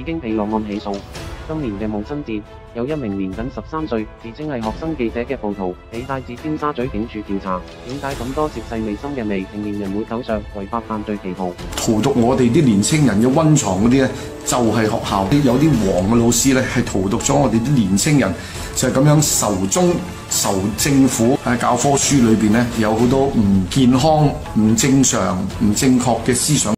已经被落案起诉。今年嘅母亲节，有一名年仅十三岁自称系学生记者嘅暴徒，被带至尖沙咀警署调查。点解咁多涉世未深嘅未成年人会走上违法犯罪歧途？荼毒我哋啲年青人嘅温床嗰啲咧，就系学校啲有啲黄嘅老师咧，系荼毒咗我哋啲年青人，就系咁样仇中仇政府喺教科书里边咧，有好多唔健康、唔正常、唔正确嘅思想。